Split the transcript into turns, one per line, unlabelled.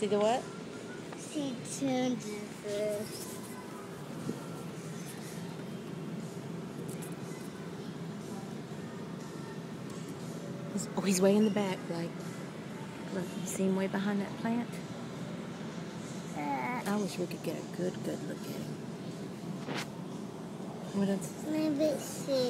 See the what?
See turns
oh, he's way in the back, like. Look, you see him way behind that plant? I wish we could get a good, good look at him. What else?
maybe see.